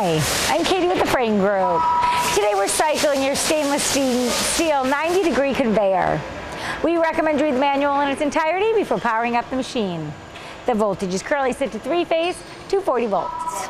Hi, I'm Katie with the Frain Group. Today we're cycling your stainless steel 90 degree conveyor. We recommend you read the manual in its entirety before powering up the machine. The voltage is currently set to three phase, 240 volts.